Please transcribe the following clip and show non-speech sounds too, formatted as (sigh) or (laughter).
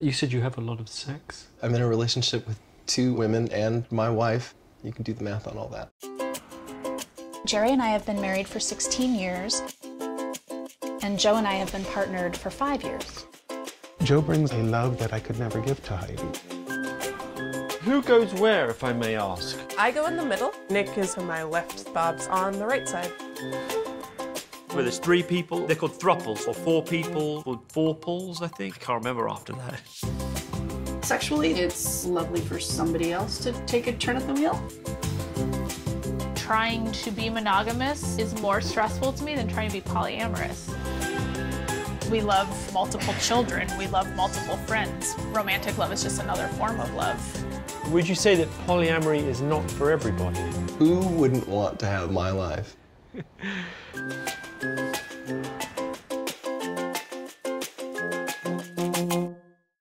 You said you have a lot of sex. I'm in a relationship with two women and my wife. You can do the math on all that. Jerry and I have been married for 16 years, and Joe and I have been partnered for five years. Joe brings a love that I could never give to Heidi. Who goes where, if I may ask? I go in the middle. Nick is on my left, Bob's on the right side. Where there's three people, they're called thruples, or four people, or four pulls, I think. I can't remember after that. Sexually, it's lovely for somebody else to take a turn at the wheel. Trying to be monogamous is more stressful to me than trying to be polyamorous. We love multiple children, we love multiple friends. Romantic love is just another form of love. Would you say that polyamory is not for everybody? Who wouldn't want to have my life? (laughs)